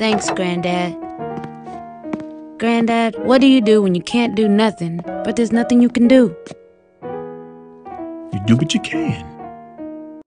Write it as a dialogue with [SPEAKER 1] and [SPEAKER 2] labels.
[SPEAKER 1] Thanks, Granddad. Granddad, what do you do when you can't do nothing, but there's nothing you can do?
[SPEAKER 2] You do what you can.